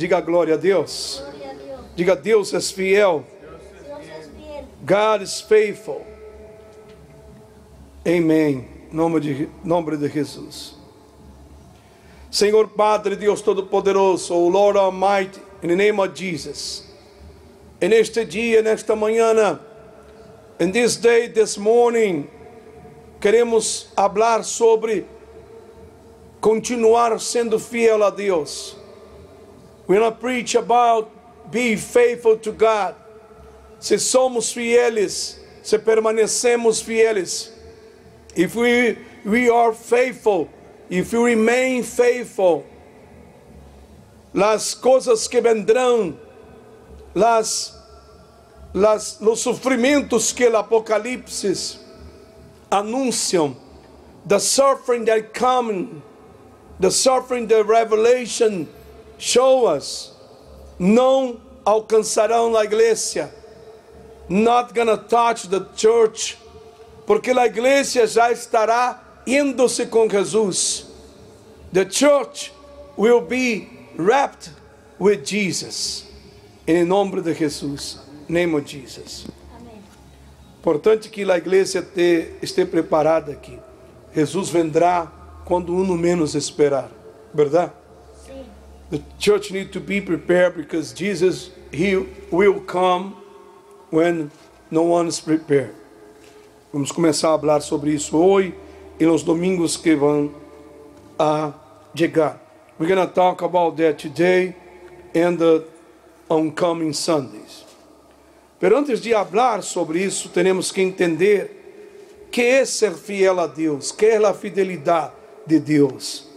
Diga glória a Deus. Gloria a Dios. Diga Deus é fiel. Dios es fiel. God is faithful. Amém. Nome de, nome de Jesus. Senhor Padre, Deus Todo-Poderoso, o Lord Almighty, in the name of Jesus. En este dia, nesta manhã, in this day, this morning, queremos hablar sobre continuar sendo fiel a Deus. Going to preach about be faithful to God. Se somos fieles, se permanecemos fieles. If we, we are faithful, if we remain faithful, las cosas que vendrán, las, las, los sufrimientos que el Apocalipsis anunciam, the suffering that come, the suffering that Revelation show us, não alcançarão a igreja, not gonna touch the church, porque a igreja já estará indo-se com Jesus. The church will be wrapped with Jesus. Em nome de Jesus. Name of Jesus. Importante que a igreja te, esteja preparada aqui. Jesus vendrá quando uno menos esperar. Verdade? The church need to be prepared because Jesus he will come when no one is prepared. Vamos começar a falar sobre isso hoje e nos domingos que vão a chegar. We're going to talk about that today and the oncoming Sundays. Pero antes de falar sobre isso, temos que entender que é ser fiel a Deus, que é a fidelidade de Deus.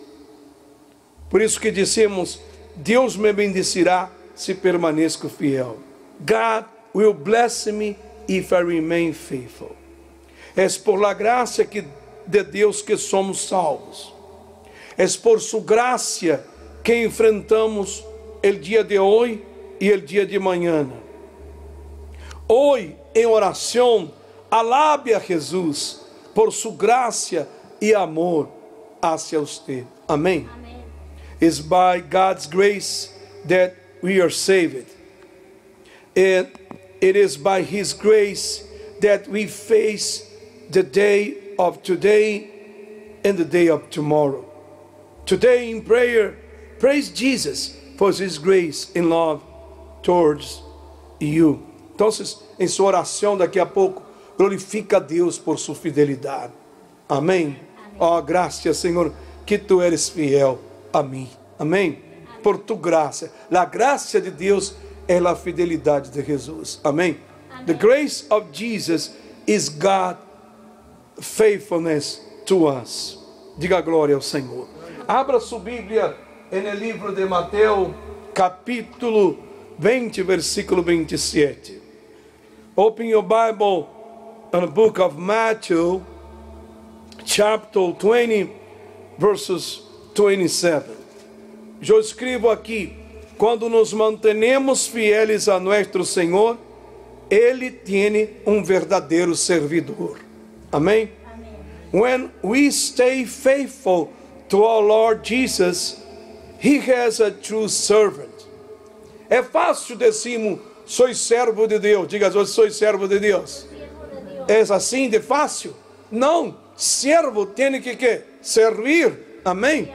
Por isso que dissemos, Deus me bendecirá se permaneço fiel. God will bless me if I remain faithful. É por la graça que de Deus que somos salvos. É por sua graça que enfrentamos o dia de hoje e o dia de amanhã. Hoje, em oração, alabe a Jesus por sua graça e amor hacia você. Amém. It's by God's grace that we are saved. And it is by His grace that we face the day of today and the day of tomorrow. Today in prayer, praise Jesus for His grace and love towards you. Então, em sua oração daqui a pouco, glorifica a Deus por sua fidelidade. Amém? Ó, graças, Senhor, que tu eres fiel a mim. Amém? Por tu graça. A graça de Deus é a fidelidade de Jesus. Amém? The grace of Jesus is God faithfulness to us. Diga glória ao Senhor. Abra sua Bíblia no livro de Mateus, capítulo 20, versículo 27. Open your Bible in the book of Matthew, chapter 20, verses 27. Eu escrevo aqui: quando nos mantenemos fieles a nosso Senhor, Ele tem um verdadeiro servidor. Amém? Amén. When we stay faithful to our Lord Jesus, He has a true servant. É fácil decirmos, sou servo de Deus. Diga hoje, sou servo de Deus. É assim de fácil? Não. Servo tem que, que servir. Amém?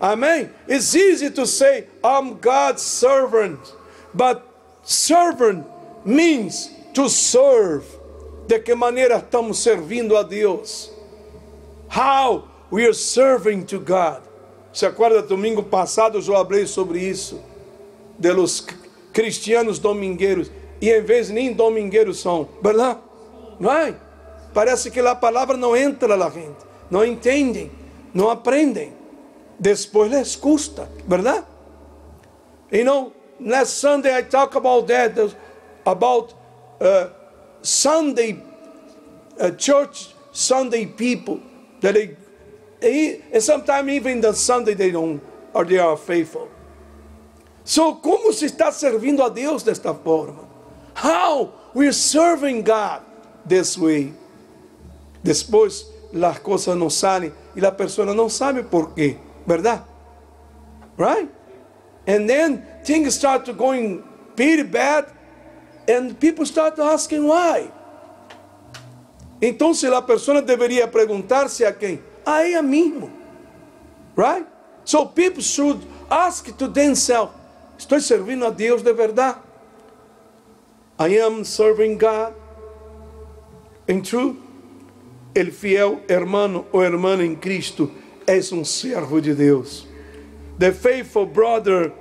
Amém. It's easy to say, I'm God's servant. But servant means to serve. De que maneira estamos servindo a Deus? How we are serving to God. Se acorda, domingo passado eu já falei sobre isso. De los cristianos domingueiros. E em vez nem domingueiros são. Verdade? Não é? Parece que a palavra não entra na gente. Não entendem. Não aprendem. Depois les custa. Verdade? You know, last Sunday I talk about that, about uh, Sunday uh, church Sunday people that they, they and sometimes even the Sunday they don't or they are faithful. So como se está servindo a Deus desta forma? How we're serving God this way? Depois as coisas não saem e a pessoa não sabe por quê, verdade? Right? And then things start to going pretty bad, and people start asking why. Então, se a pessoa deveria perguntar-se a quem? A ela mesmo. Right? So people should ask to themselves, estou servindo a Deus de verdade? I am serving God in truth. El fiel hermano ou hermana em Cristo é um servo de Deus. The faithful brother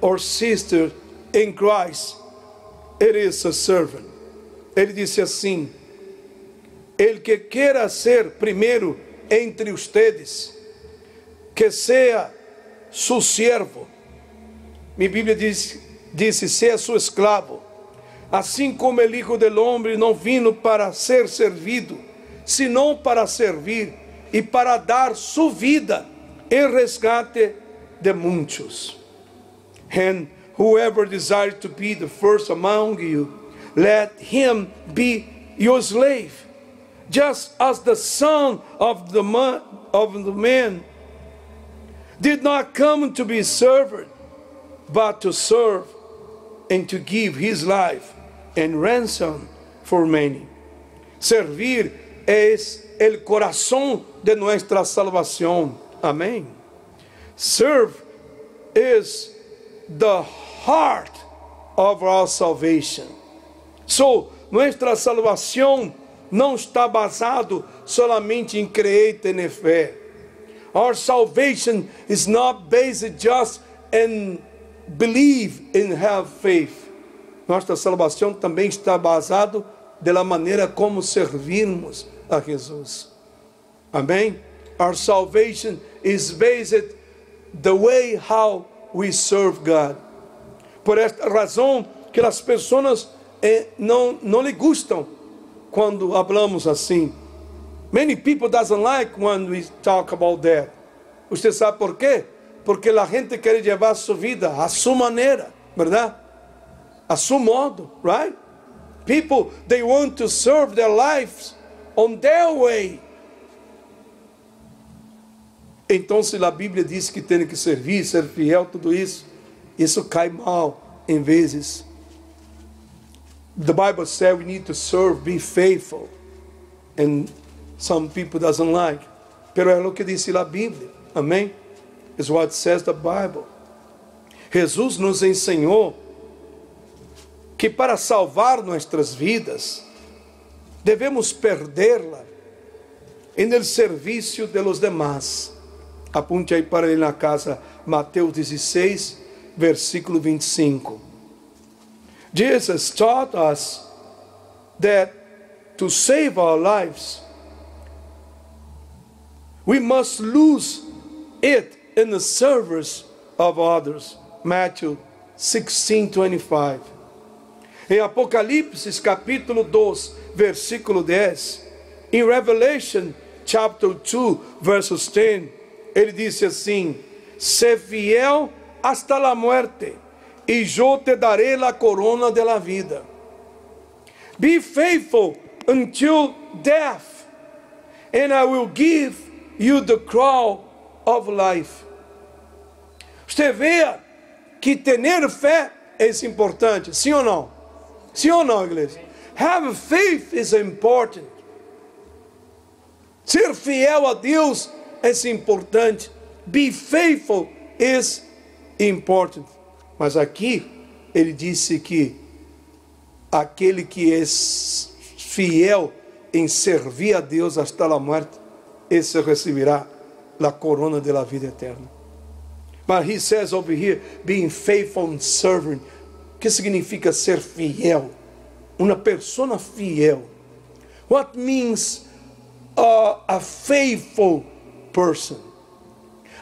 or sister in Christ, it is a servant. Ele disse assim: El que queira ser primeiro entre ustedes, que seja su siervo. Minha Bíblia diz, disse: seja seu escravo. Assim como o Hijo del Hombre não vino para ser servido, senão para servir e para dar sua vida em resgate de muitos. And whoever desires to be the first among you, let him be your slave, just as the Son of the man, of the man did not come to be served, but to serve and to give his life and ransom for many. Servir es el corazón de nuestra salvación. Amén. Serve is the heart of our salvation. So, nuestra salvação não está basado solamente em crer e ter fé. Our salvation is not based just in believe and have faith. Nossa salvação também está basado da maneira como servirmos a Jesus. Amém? Our salvation is based the way how we serve God. Por esta razão que as pessoas eh, não não lhe gustam quando hablamos assim. Many people doesn't like when we talk about that. Você sabe por quê? Porque a gente quer levar sua vida a sua maneira, verdade? A seu modo, right? People they want to serve their lives on their way. Então, se a Bíblia diz que tem que servir, ser fiel, tudo isso, isso cai mal em vezes. The Bible says we need to serve, be faithful, and some people doesn't like. Pero é o que diz a Bíblia. Amém? Is what says the Bible. Jesus nos ensinou que para salvar nossas vidas devemos perdê-la el serviço de los demás. Apunte aí para ele na casa, Mateus 16, versículo 25. Jesus taught us that to save our lives, we must lose it in the service of others. Matthew 16, 25. Em Apocalipse capítulo 2, versículo 10, em Revelation chapter 2, verses 10, ele disse assim: "Sé fiel hasta la muerte, e eu te darei la corona de la vida." Be faithful until death, and I will give you the crown of life. Você vê que ter fé é importante, sim ou não? Sim ou não, igreja? Have faith is important. Ser fiel a Deus é importante. Be faithful is important. Mas aqui ele disse que aquele que é fiel em servir a Deus hasta a morte, esse receberá a corona da vida eterna. But he says over here, being faithful and serving, que significa ser fiel? Uma pessoa fiel. What means a faithful person?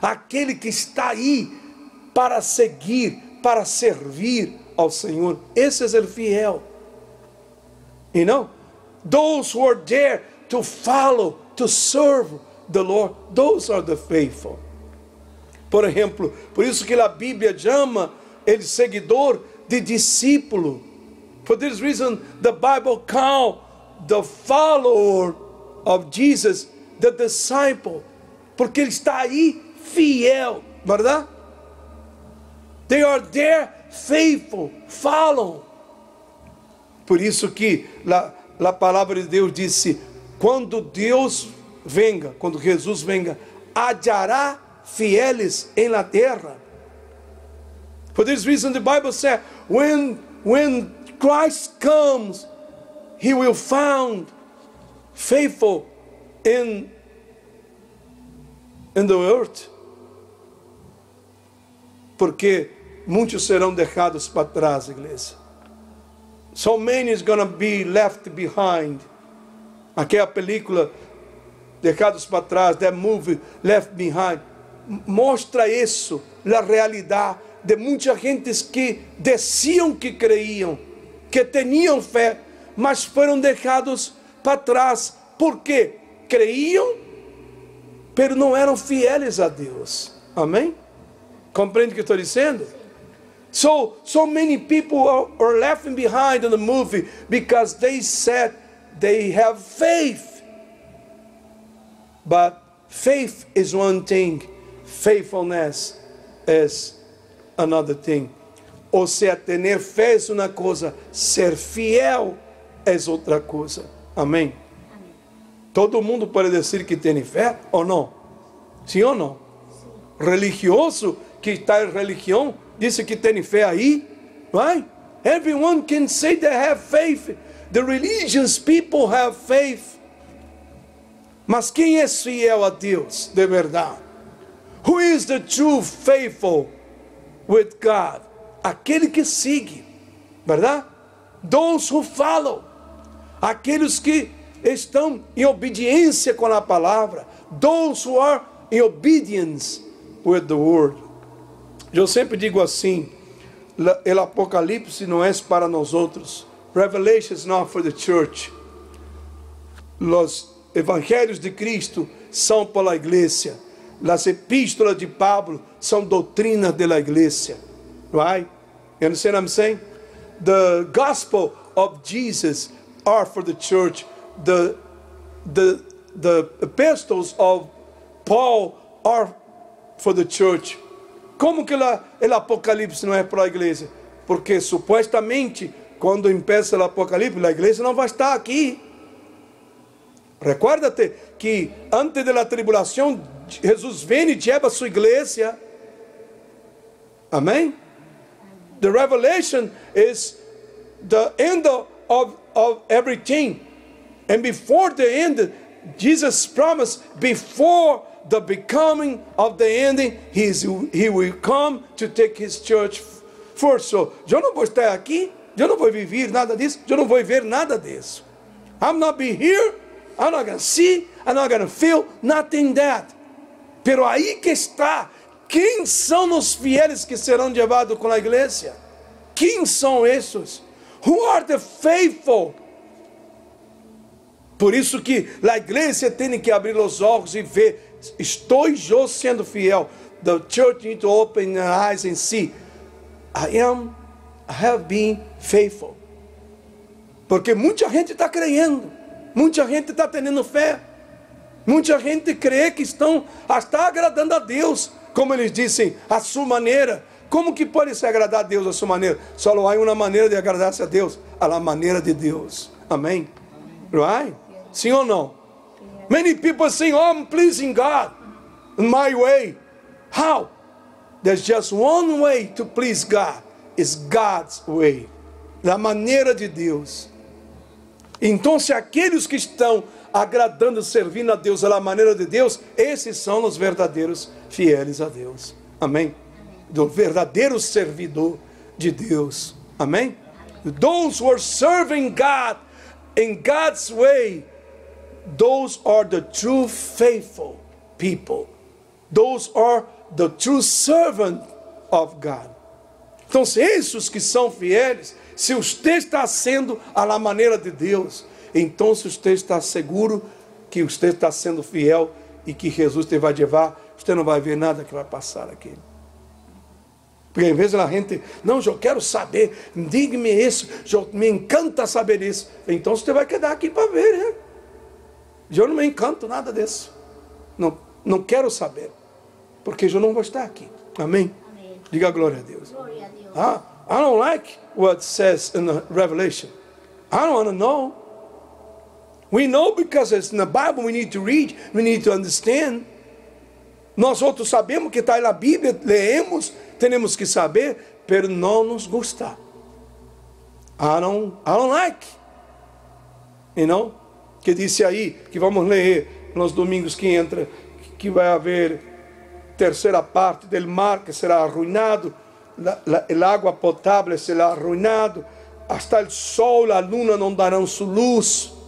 Aquele que está aí para seguir, para servir ao Senhor. Esse é o fiel. You know? Those who are there to follow, to serve the Lord, those are the faithful. Por exemplo, por isso que a Bíblia chama ele seguidor de discípulo. For this reason, the Bible call the follower of Jesus the disciple, porque ele está aí fiel, verdade? They are there faithful, follow. Por isso que a, palavra de Deus disse: quando Deus venga, quando Jesus venga, hallará fieles em la terra. For this reason, the Bible says, when, when Christ comes, he will found faithful in, in the earth. Porque muitos serão deixados para trás, igreja. So many is gonna be left behind. Aquela película Deixados para trás, that movie Left Behind, mostra isso, a realidade de muitas gentes que diziam que creiam, que tinham fé, mas foram deixados para trás. Por quê? Creiam, mas não eram fieles a Deus. Amém? Compreende o que estou dizendo? So, so many people are, are left behind in the movie because they said they have faith. But faith is one thing, faithfulness is another thing. Ou seja, ter fé é uma coisa, ser fiel é outra coisa. Amém? Amém? Todo mundo pode dizer que tem fé ou não? Sim ou não? Sim. Religioso que está em religião disse que tem fé aí, right? Everyone can say they have faith. The religious people have faith. Mas quem é fiel a Deus de verdade? Who is the true faithful with God? Aquele que sigue, verdade? Those who follow. Aqueles que estão em obediência com a palavra. Those who are in obedience with the word. Eu sempre digo assim: o Apocalipse não é para nós outros. Revelation is not for the church. Los evangelhos de Cristo são para a igreja. As epístolas de Pablo são doutrinas da igreja. Right? You understand what I'm saying? The gospel of Jesus are for the church. The, the, the epistles of Paul are for the church. Como que o Apocalipse não é para a igreja? Porque supostamente, quando empieza o Apocalipse, a igreja não vai estar aqui. Recuérdate que antes da tribulação, Jesus vem e leva a igreja. Amém? The revelation is the end of, of everything. And before the end, Jesus promised, before the becoming of the ending, he, is, he will come to take his church first. So, eu não vou estar aqui, eu não vou viver nada disso, eu não vou ver nada disso. I'm not be here I'm not to see, I'm not to feel, nothing that. Pero aí que está. Quem são os fieles que serão levados com a igreja? Quem são esses? Who are the faithful? Por isso que a igreja tem que abrir os olhos e ver, estou eu sendo fiel. The church needs to open their eyes and see, I am, I have been faithful. Porque muita gente está crendo. Muita gente está tendo fé. Muita gente crê que estão está agradando a Deus, como eles dizem, a sua maneira. Como que pode se agradar a Deus a sua maneira? Só há uma maneira de agradar-se a Deus, a maneira de Deus. Amém? Right? Sim ou não? Many people say, oh, I'm pleasing God my way. How? There's just one way to please God. It's God's way. Da maneira de Deus. Então, se aqueles que estão agradando, servindo a Deus da maneira de Deus, esses são os verdadeiros fieles a Deus. Amém? Do verdadeiro servidor de Deus. Amém? Those who are serving God in God's way, those are the true faithful people. Those are the true servant of God. Então, se esses que são fieles, se você está sendo a maneira de Deus, então se você está seguro que você está sendo fiel e que Jesus te vai levar, você não vai ver nada que vai passar aqui. Porque às vezes a gente, não, eu quero saber, diga-me isso, eu, me encanta saber isso. Então você vai quedar aqui para ver, né? Eu não me encanto nada disso. Não, não quero saber, porque eu não vou estar aqui. Amém? Amém. Diga glória a Deus. Glória a Deus. I, I don't like what it says in the Revelation. I don't want to know. We know because it's in the Bible, we need to read, we need to understand. Nós outros sabemos que está na Bíblia, leemos, temos que saber, pero não nos gusta. I don't, I don't like. You know? Que disse aí, que vamos ler nos domingos que entra, que vai haver terceira parte del mar que será arruinado, la, la, el será arruinado, hasta el sol, a luna não darão sua luz.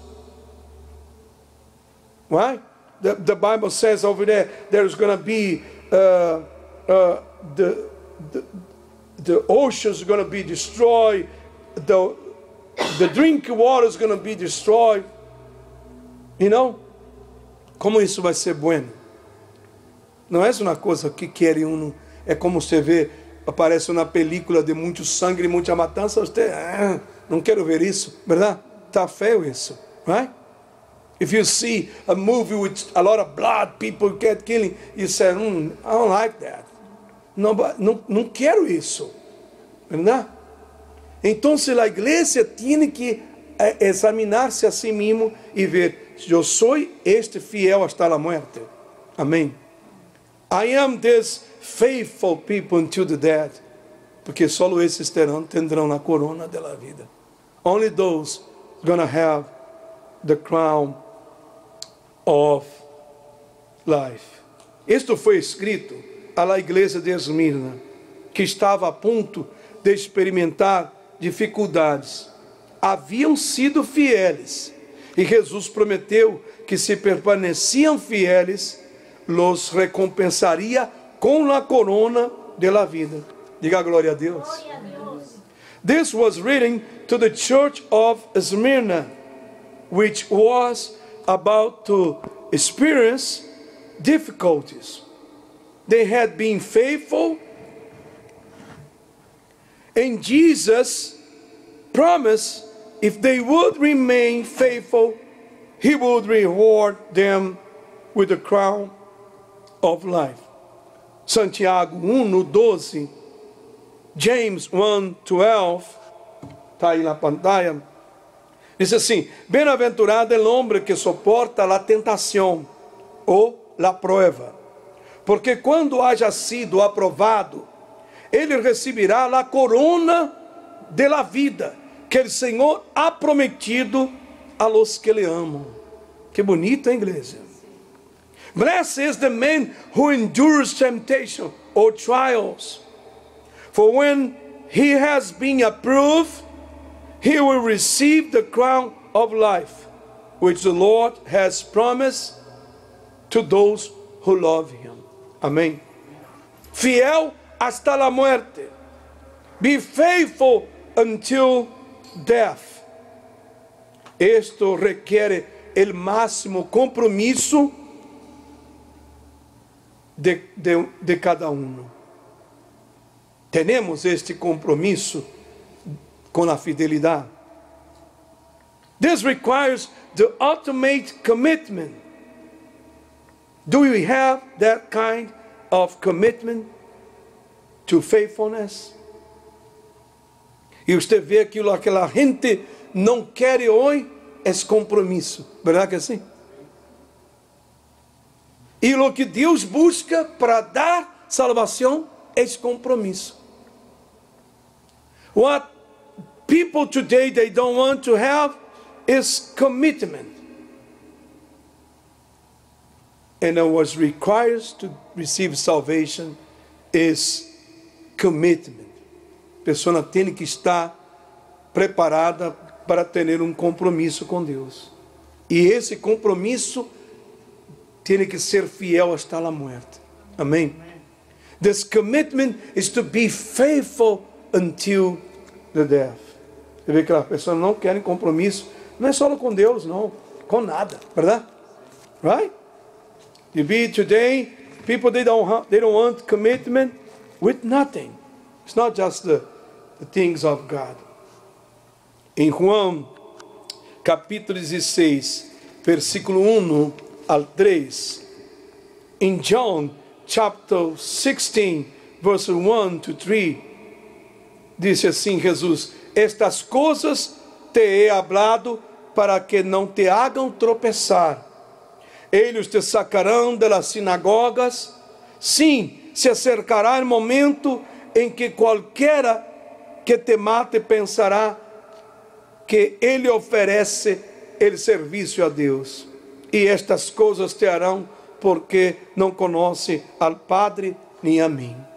Right? The, the Bible says over there there's going to be uh, uh, the, the the oceans are going to be destroyed, the the drinking water is going to be destroyed. You know? Como isso vai ser bueno? Não é uma coisa que querem um. É como você vê, aparece uma película de muito sangue muita matança. Você, ah, não quero ver isso, verdade? Tá feio isso, right? If you see a movie with a lot of blood, people get killing, you say, hmm, I don't like that. Não, não, não quero isso, verdade? Então, se a igreja tem que examinar-se a si mesmo e ver, eu sou este fiel hasta a morte. Amém. I am this faithful people until the death. Porque só esses terão, tendrão na corona da vida. Only those gonna have the crown of life. Isto foi escrito à igreja de Esmirna, que estava a ponto de experimentar dificuldades. Haviam sido fieles, e Jesus prometeu que se permaneciam fieles, los recompensaria com a corona de la vida. Diga glória a Deus. Glória a Deus. This was written to the church of Smyrna, which was about to experience difficulties. They had been faithful, and Jesus promised if they would remain faithful, He would reward them with the crown of life. Santiago 1, no 12, James 1, 12, está aí na pantalla. Diz assim: Bem-aventurado é o homem que soporta a tentação ou a prova, porque quando haja sido aprovado, ele receberá a corona de la vida que o Senhor ha prometido a los que le amam. Que bonito, hein, igreja? Blessed is the man who endures temptation or trials. For when he has been approved, he will receive the crown of life, which the Lord has promised to those who love him. Amém. Fiel hasta la muerte. Be faithful until death. Esto requiere el máximo compromiso de, de, de cada um. Temos este compromisso com a fidelidade. This requires the ultimate commitment. Do we have that kind of commitment to faithfulness? E você vê aquilo, aquela gente não quer hoje, é compromisso. Verdade que é assim? E o que Deus busca para dar salvação é compromisso. What people today they don't want to have is commitment. And what requires to receive salvation is commitment. A pessoa tem que estar preparada para ter um compromisso com Deus. E esse compromisso tem que ser fiel hasta a morte. Amém? This commitment is to be faithful until the death. Você vê que as pessoas não querem compromisso, não é só com Deus, não, com nada, verdade? Right? You be today, people they don't they don't want commitment with nothing. It's not just the, the things of God. Em João, capítulo 16, versículo 1 al 3. In John chapter 16, verse 1 to 3, disse assim Jesus: Estas coisas te he hablado para que não te hagam tropeçar. Eles te sacarão das sinagogas. Sim, se acercará o momento em que qualquer que te mate pensará que ele oferece o serviço a Deus. E estas coisas te harão porque não conhece al Padre nem a mim.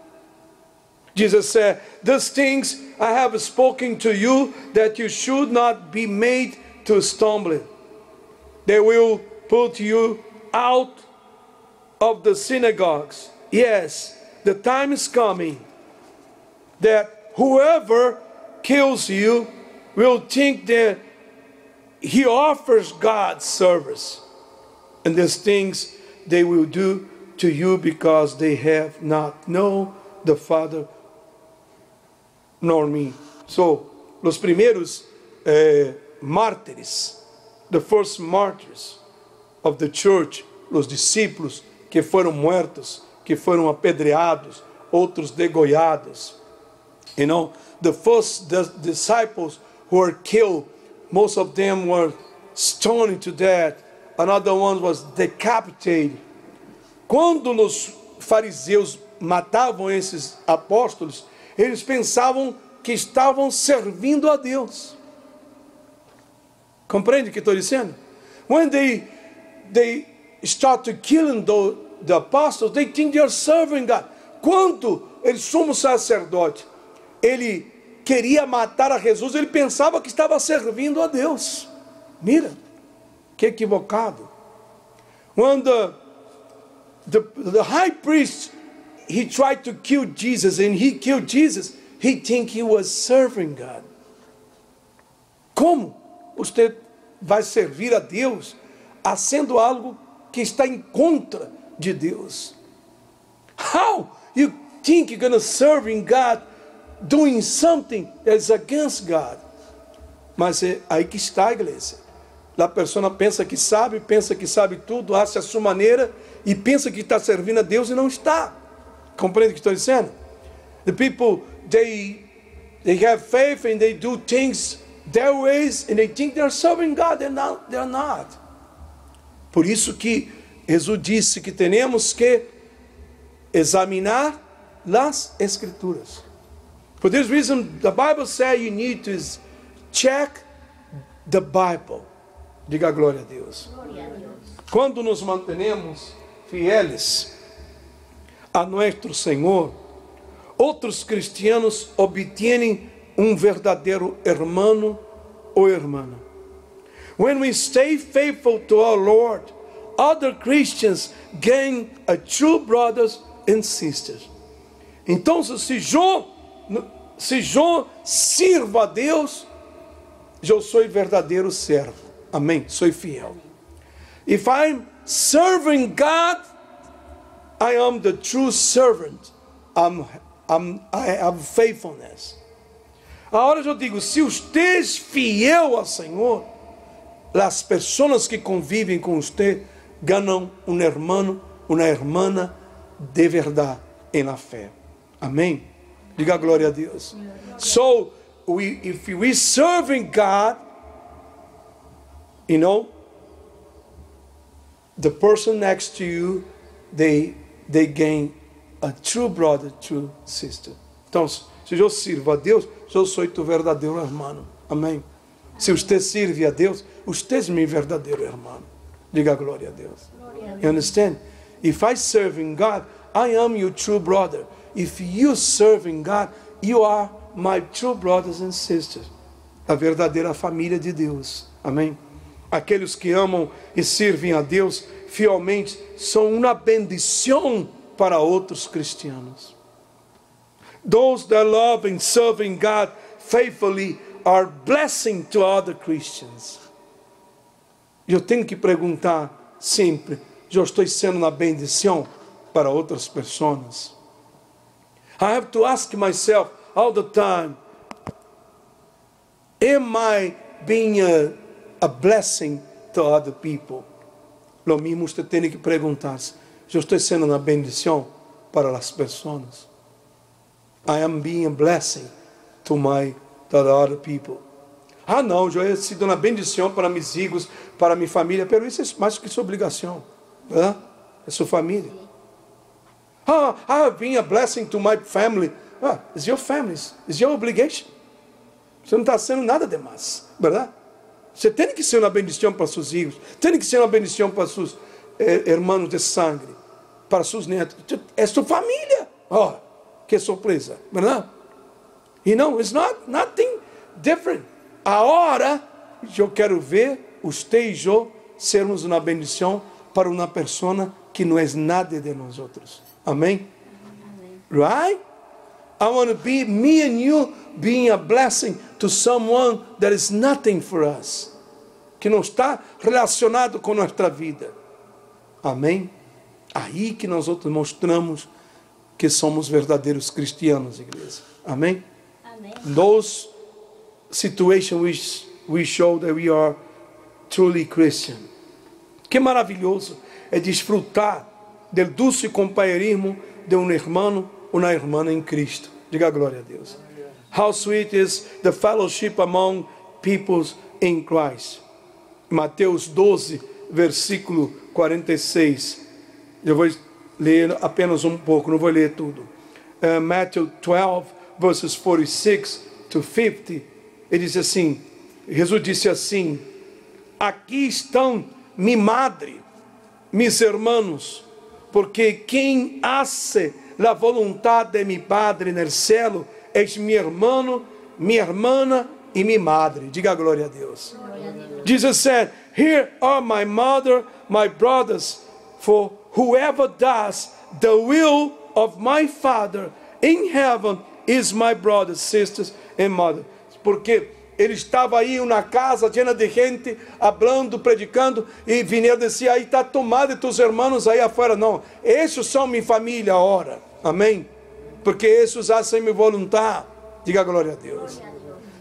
Jesus said, These things I have spoken to you that you should not be made to stumble. They will put you out of the synagogues. Yes, the time is coming that whoever kills you will think that he offers God service. And these things they will do to you because they have not known the Father nor me. So, los primeros eh, mártires, the first martyrs of the church, los discípulos que foram muertos, que foram apedreados, outros degollados. You know, the first disciples who were killed, most of them were stoned to death. Another one was decapitated. Quando os fariseus matavam esses apóstolos, eles pensavam que estavam servindo a Deus. Compreende o que estou dizendo? When they, they start to killing the, the apostles, they think they are serving God. Quando ele sumo sacerdote, ele queria matar a Jesus, ele pensava que estava servindo a Deus. Mira, que equivocado. The, the, the high priest he tried to kill Jesus and he killed Jesus, he think he was serving God. Como você vai servir a Deus fazendo algo que está em contra de Deus? How you think you're to serve in God doing something that's against God? Mas é aí que está a igreja. A pessoa pensa que sabe, pensa que sabe tudo, acha a sua maneira e pensa que está servindo a Deus e não está. Compreende o que estou dizendo? The people, they, they have faith and they do things their ways and they think they're serving God. They're not. They're not. Por isso que Jesus disse que temos que examinar as Escrituras. For this reason, the Bible says you need to check the Bible. Diga glória a Deus. Glória a Deus. Quando nos mantenemos fieles a nosso Senhor, outros cristianos obtêm um verdadeiro hermano ou hermana. When we stay faithful to our Lord, other Christians gain a true brothers and sisters. Então, se eu, se eu sirvo a Deus, eu sou verdadeiro servo. Amém. Sou fiel. If I'm serving God, I am the true servant. I'm, I'm, I have faithfulness. Agora eu digo, se você é fiel ao Senhor, as pessoas que convivem com você ganham um irmão, uma irmã de verdade la fé. Amém? Diga glória a Deus. So, we, if we serving God, you know, the person next to you, they, they gain a true brother, true sister. Então, se eu sirvo a Deus, eu sou tu verdadeiro irmão. Amém? Se você serve a Deus, você é meu verdadeiro irmão. Diga glória a Deus. You understand? If I serving God, I am your true brother. If you serving God, you are my true brothers and sisters. A verdadeira família de Deus. Amém? Aqueles que amam e servem a Deus fielmente são uma bendição para outros cristianos. Those that love and serving God faithfully are blessing to other Christians. Eu tenho que perguntar sempre: eu estou sendo uma bendição para outras pessoas? I have to ask myself all the time: Am I being a, a blessing to other people? Lo mismo você tem que perguntar-se: eu estou sendo uma bendição para as pessoas? I am being a blessing to my to the other people. Ah, não, eu he sido uma bendição para meus filhos, para minha família, pero isso é mais que sua obrigação, né? É sua família. Ah, I have been a blessing to my family. Ah, it's your family, it's your obligation. Você não está sendo nada demais, verdade? Você tem que ser uma bendição para seus filhos, tem que ser uma bendição para seus eh, irmãos de sangue, para seus netos. É sua família. Oh, que surpresa, verdade? E não, it's not nothing different. Agora, eu quero ver você e eu sermos uma bendição para uma pessoa que não é nada de nós outros. Amém? Right? I want to be me and you being a blessing to someone that is nothing for us. Que não está relacionado com nossa vida. Amém? Aí que nós outros mostramos que somos verdadeiros cristianos, igreja. Amém? Amém. Those situations which we show that we are truly Christian. Que maravilhoso é desfrutar do dulce companheirismo de um irmão ou uma irmã em Cristo. Diga glória a Deus. How sweet is the fellowship among peoples in Christ. Mateus 12, versículo 46. Eu vou ler apenas um pouco, não vou ler tudo. Uh, Matthew 12, verses 46 to 50. Ele diz assim: Jesus disse assim: Aqui estão minha madre, mis hermanos, porque quem hace la voluntad de mi Padre no cielo es mi hermano, mi hermana e mi madre. Diga glória a Deus. Jesus said, Here are my mother, my brothers, for whoever does the will of my Father in heaven is my brothers, sisters and mother. Porque ele estava aí na casa llena de gente, hablando, predicando, e Vineiro dizia, aí está tomado e tus irmãos aí afuera. Não, esses são minha família agora. Amém? Porque esses hacem minha vontade. Diga glória a Deus.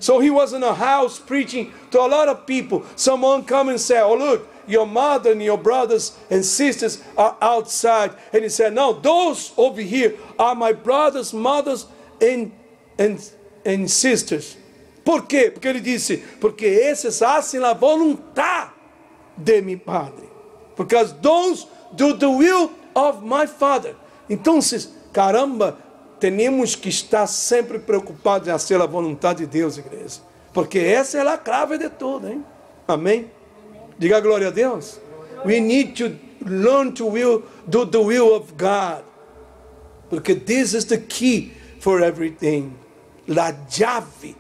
So he was in a house preaching to a lot of people. Someone come and say, Oh, look, your mother and your brothers and sisters are outside. And he said, No, those over here are my brothers, mothers, and, and, and sisters. Por quê? Porque ele disse, porque esses hacen a vontade de mi Padre. Because those do the will of my Father. Então, caramba, temos que estar sempre preocupados em fazer a vontade de Deus, igreja. Porque essa é a clave de tudo, hein? Amém? Diga glória a Deus. We need to learn to will, do the will of God. Porque this is the key for everything. La llave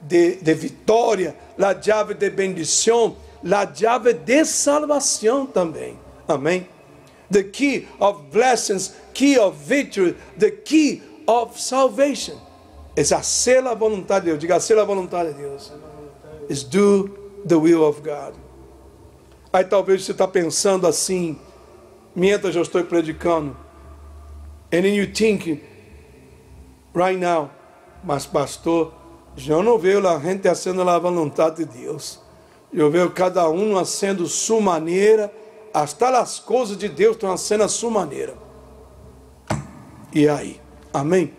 de, de vitória, la llave de bendição, la llave de salvação também. Amém? The key of blessings, key of victory, the key of salvation. É fazer a vontade de Deus. Diga, ser a vontade de Deus. Is do the will of God. Aí talvez você está pensando assim, mientras eu estou predicando. And then you think, right now, mas pastor, eu não vejo a gente fazendo a vontade de Deus. Eu vejo cada um fazendo sua maneira, até as coisas de Deus estão sendo a sua maneira. E aí? Amém?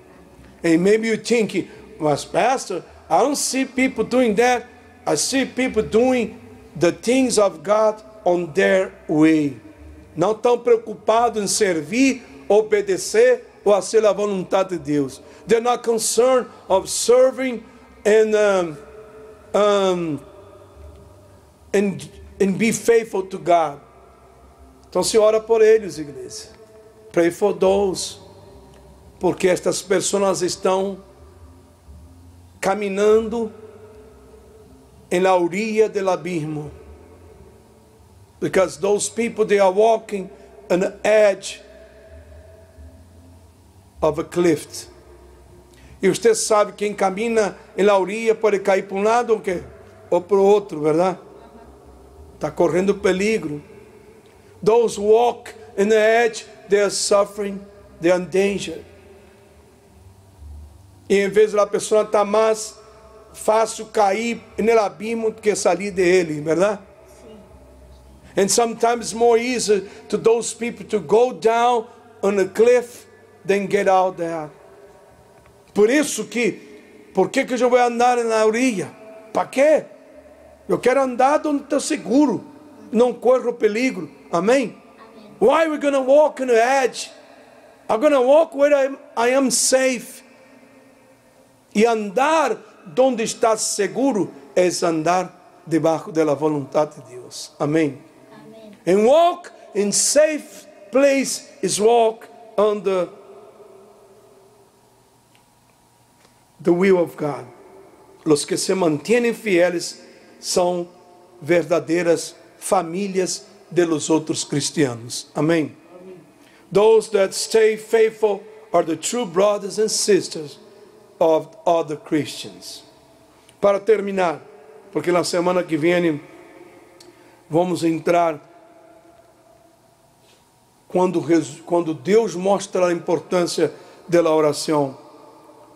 And maybe you think, mas pastor, I don't see people doing that. I see people doing the things of God on their way. Não estão preocupados em servir, obedecer ou fazer a vontade de Deus. They're not concerned of serving and um, um, and and be faithful to God. Então se ora por eles, igreja. Pray for those porque estas pessoas estão caminhando em la orilla del abismo. Because those people they are walking on the edge of a cliff. E você sabe quem camina em la orilla pode cair para um lado ou, ou para o outro, verdade? Está correndo peligro. Those walk in the edge, they are suffering, they are in danger. E em vez da pessoa estar tá mais fácil cair no abismo do que sair dele, verdade? And sometimes it's more easy to those people to go down on a cliff than get out there. Por isso que, por que, que eu vou andar na orilla? Para quê? Eu quero andar onde estou seguro, não corro perigo. Amém? Why are we going to walk on the edge? I'm going to walk where I, I am safe. E andar onde está seguro é andar debaixo da vontade de Deus. Amém? Amém. And walk in safe place is walk under the will of God. Los que se mantienen fieles são verdadeiras famílias de los outros cristianos. Amém. Those that stay faithful are the true brothers and sisters of other Christians. Para terminar, porque na semana que vem vamos entrar quando, quando Deus mostra a importância da oração.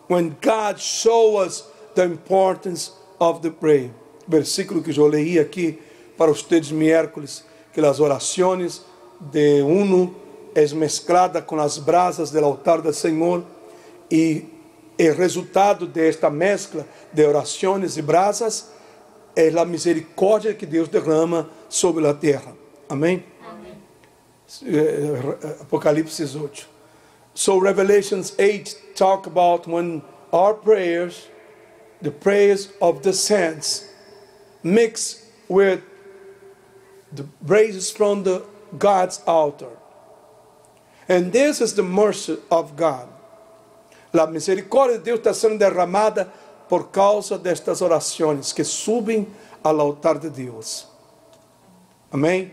When God shows us the importance of the prayer. Versículo que eu leí aqui para ustedes miércoles, que as orações de uno es mezclada com as brasas do altar do Senhor e o resultado desta mescla de orações e brasas é a misericórdia que Deus derrama sobre a terra. Amém? Eh, Apocalipse 8. So Revelations 8 talk about when our prayers, the prayers of the saints, mix with the praises from the God's altar. And this is the mercy of God. A misericórdia de Deus está sendo derramada por causa destas orações que subem ao altar de Deus. Amém?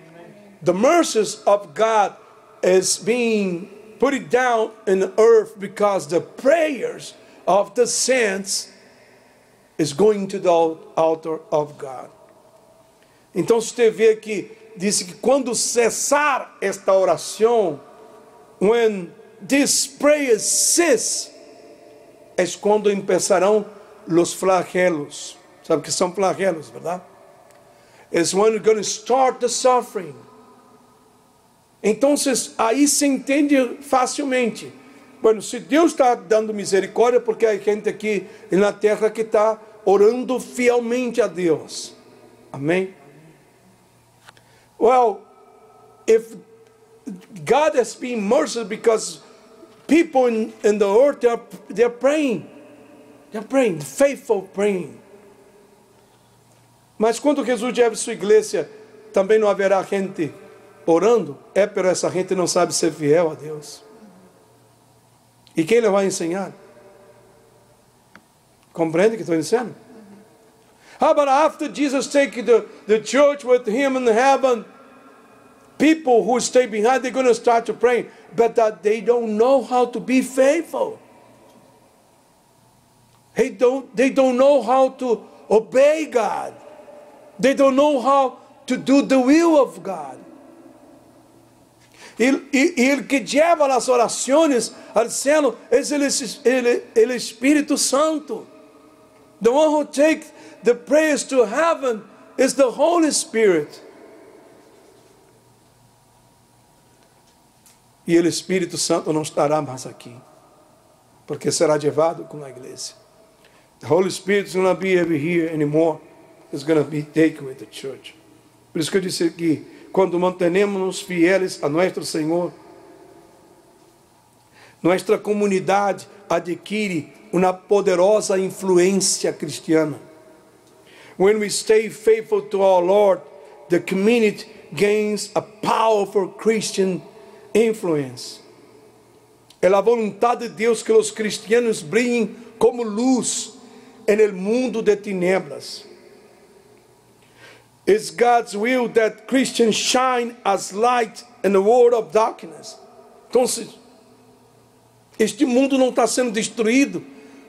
The mercies of God is being put down in the earth because the prayers of the saints is going to the altar of God. Então você vê que diz que quando cessar esta oração, when this prayer cease, é quando empezarão os flagelos. Sabe que são flagelos, verdade? When you're going to start the suffering. Então, aí se entende facilmente. Bueno, se Deus está dando misericórdia, porque há gente aqui na terra que está orando fielmente a Deus. Amém? Well, if God has been merciful because people in, in the earth they are, praying. They are praying, faithful praying. Mas quando Jesus leva sua igreja, também não haverá gente orando? É, pero essa gente não sabe ser fiel a Deus. E quem ele vai ensinar? Compreende o que estou dizendo? How about after Jesus take the, the church with him in heaven? People who stay behind, they're going to start to pray, but that they don't know how to be faithful. They don't, they don't know how to obey God. They don't know how to do the will of God. E, que lleva las oraciones al cielo es el, el, el Espíritu Santo. The one who takes the prayers to heaven is the Holy Spirit. E o Espírito Santo não estará mais aqui, porque será levado com a igreja. The Holy Spirit is not be ever here anymore. It's going to be taken with the church. Por isso que eu disse aqui, quando mantenemos fieles a nosso Senhor, nossa comunidade adquire uma poderosa influência cristiana. When we stay faithful to our Lord, the community gains a powerful Christian influence. É a vontade de Deus que os cristianos brilhem como luz en el mundo de tinieblas. It's God's will that Christians shine as light in the world of darkness. Então, este mundo não está sendo destruído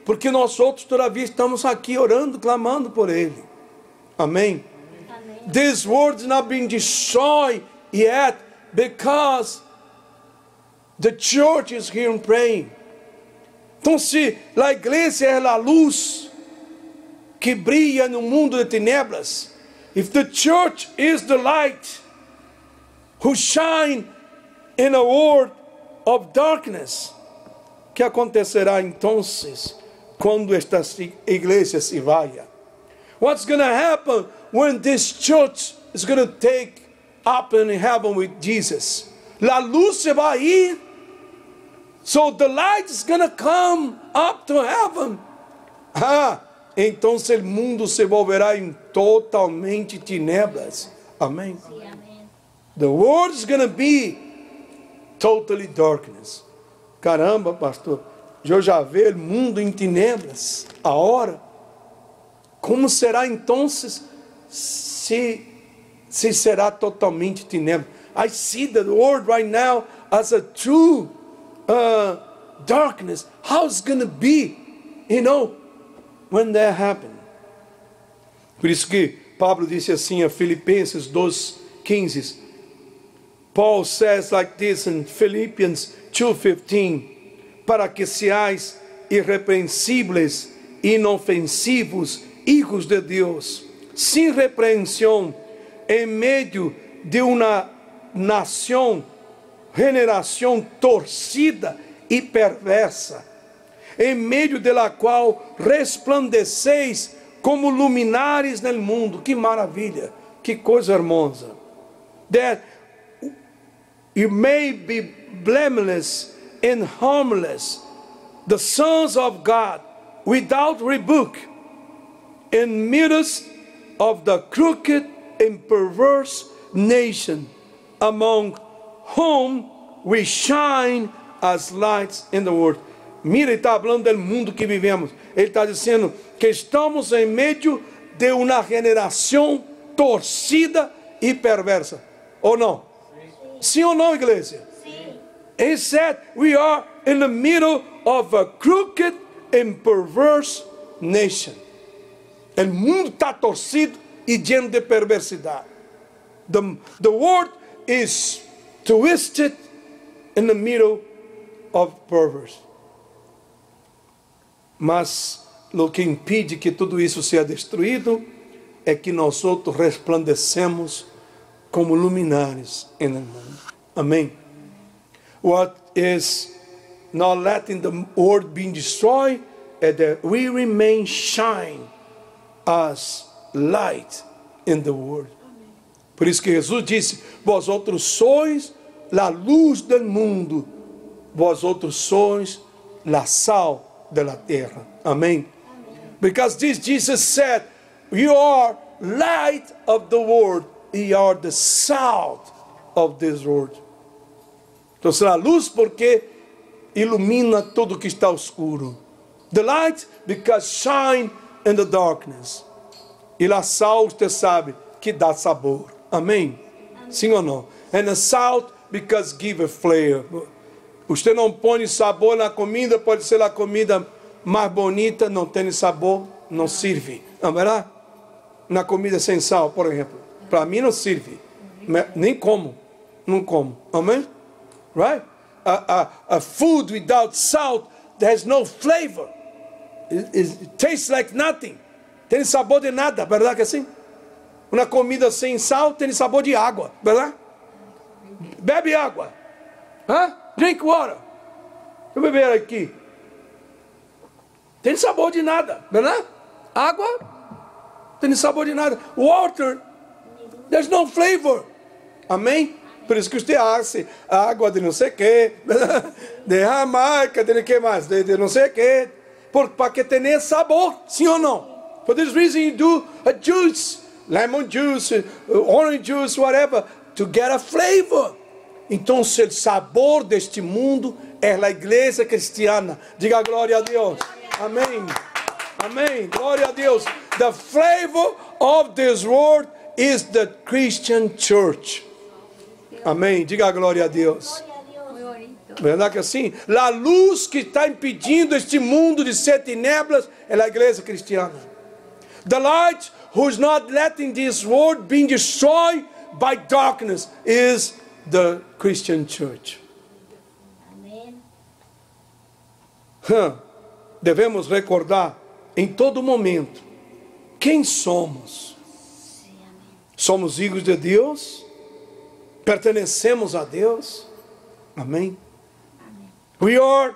porque nós outros todavia estamos aqui orando, clamando por ele. Amém. Amém. This world is not being destroyed yet because the church is here praying. Então, se a igreja é a luz que brilha no mundo de tinieblas, if the church is the light who shine in a world of darkness, que acontecerá então quando esta igreja se vaya? What's going to happen when this church is going to take up in heaven with Jesus? La luz se va a ir. So the light is to come up to heaven. Ah, então o mundo se volverá em totalmente tinieblas. Amém. The world is to be totally darkness. Caramba, pastor, eu já vê o mundo em tinieblas. A hora. Como será então se, se será totalmente tinieblas? I see the world right now as a true uh, darkness. How it's going to be, you know, when that happens. Por isso que Pablo disse assim a Filipenses 2:15. Paul says like this in Philippians 2:15, para que seais irrepreensíveis, inofensivos, hijos de Deus, sem repreensão, em meio de uma nação, generação torcida e perversa, em meio de la qual resplandeceis como luminares no mundo. Que maravilha, que coisa hermosa. That you may be blameless and harmless, the sons of God, without rebuke, in midst of the crooked and perverse nation, among whom we shine as lights in the world. Mira, ele está falando do mundo que vivemos. Ele está dizendo que estamos em meio de uma geração torcida e perversa. Ou não? Sim ou não, igreja? Sí. He said we are in the middle of a crooked and perverse nation. O mundo está torcido e lleno de perversidade. The, the world is twisted in the middle of perverse. Mas o que impede que tudo isso seja destruído é que nós outros resplandecemos como luminares no mundo. Amém. What is not letting the world be destroyed is that we remain shine as light in the world. Por isso que Jesus disse: Vós outros sois a luz do mundo, vós outros sois a sal da terra. Amém. Because this Jesus said, You are light of the world, you are the salt of this world. Então será luz porque ilumina tudo que está escuro. The light because shine in the darkness. E a sal, você sabe, que dá sabor. Amém? Sim ou não? And the salt because give a flavor. Você não põe sabor na comida, pode ser a comida mais bonita, não tem sabor, não serve. Não é verdade? Na comida sem sal, por exemplo. Para mim não serve. Nem como. Não como. Amém? Right? A, a, a food without salt has no flavor. It, it- it tastes like nothing. Tem sabor de nada, verdade que é assim? Uma comida sem sal tem sabor de água, verdade? Bebe água. Hã? Drink water. Deixa eu beber aqui. Tem sabor de nada, verdade? Água tem sabor de nada. Water, there's no flavor. Amém? Por isso que você hace água de não sei o que, de Jamaica, de que mais, de, de não sei o que, para que tenha sabor, sim ou não? For this reason you do a juice, lemon juice, uh, orange juice, whatever, to get a flavor. Então, o sabor deste mundo é a igreja cristiana. Diga glória a Deus. Amém. Amém. Glória a Deus. The flavor of this world is the Christian church. Amém. Diga glória a Deus. Verdade que assim? A luz que está impedindo este mundo de ser tinieblas é a igreja cristiana. The light who is not letting this world be destroyed by darkness is the Christian church. Amén. Hã. Devemos recordar em todo momento quem somos. Somos filhos de Deus? Pertenecemos a Deus? Amém? We are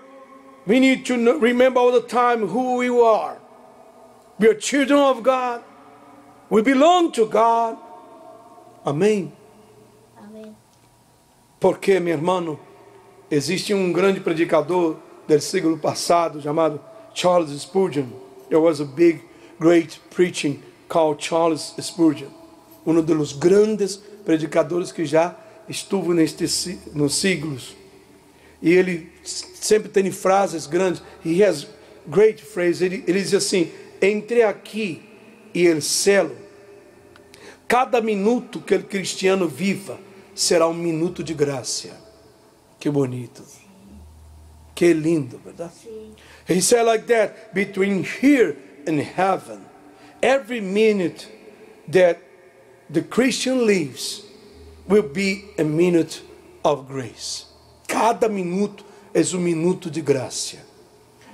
we need to remember all the time who we are. We are children of God. We belong to God. Amém. Amém. Porque, meu irmão, existe um grande predicador do século passado chamado Charles Spurgeon. There was a big, great preaching called Charles Spurgeon. Um dos grandes predicadores que já estuvo neste, nos siglos. E ele sempre tem frases grandes. He has great phrases. Ele, ele diz assim: entre aqui e el céu, cada minuto que o cristiano viva será um minuto de graça. Que bonito. Que lindo, verdade? He said like that between here and heaven, every minute that the Christian lives will be a minute of grace. Cada minuto é um minuto de graça.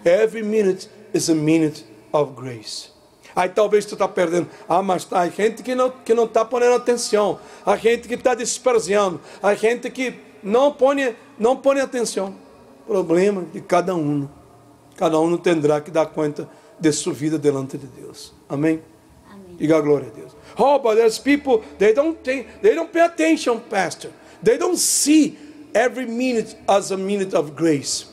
Every minute is a minute of grace. Aí talvez tu está perdendo. Ah, mas tá, há gente que não que não está ponendo atenção. Há gente que está desprezando. Há gente que não põe não põe atenção. Problema de cada um. Cada um terá que dar conta de sua vida delante de Deus. Amém. Amém. Diga glória a Deus. Oh, but there's people they don't think they don't pay attention, Pastor. They don't see every minute as a minute of grace.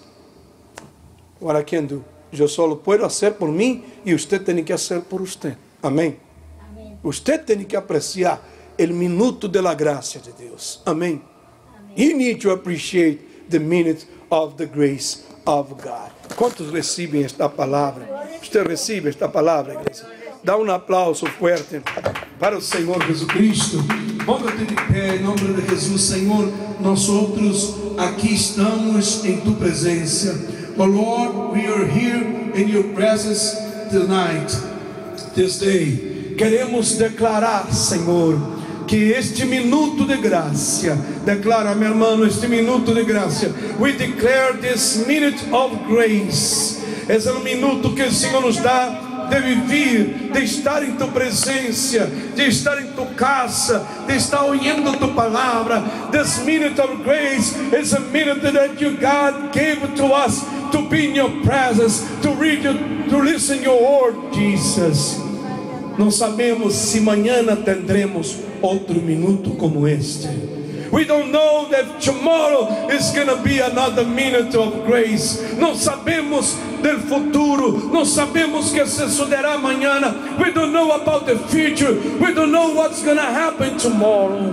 What I can do? Eu só puedo hacer por mim e você tem que hacer por você. Amém. Amém. Você tem que apreciar o minuto de la graça de Deus. Amém. You need to appreciate the minute of the grace of God. Quantos recebem esta palavra? Você recebe esta palavra, igreja? Dá um aplauso forte para o Senhor Jesus. Ponga-te de pé em nome de Jesus, Senhor. Nós outros aqui estamos em tua presença. Oh Lord, we are here in your presence tonight this day. Queremos declarar, Senhor, que este minuto de graça, declara, meu irmão, este minuto de graça. We declare this minute of grace. Esse é o minuto que o Senhor nos dá de viver, de estar em tua presença, de estar em tua casa, de estar ouvindo tua palavra. This minute of grace is a minute that you God gave to us to be in your presence, to read your, to listen your word, Jesus. Não sabemos se amanhã teremos outro minuto como este. We don't know that tomorrow is to be another minute of grace. Não sabemos del futuro. Não sabemos que se sucederá amanhã. We don't know about the future. We don't know what's to happen tomorrow.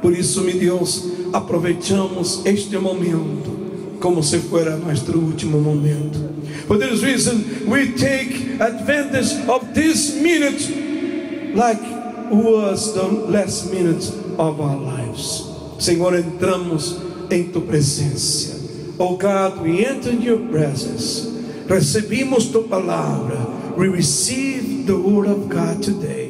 Por isso, meu Deus, aproveitamos este momento como se fuera nosso último momento. For this reason, we take advantage of this minute like was the last minute of our lives. Senhor, entramos em tua presença. Oh God, we enter in your presence. Recebimos tua palavra. We receive the word of God today.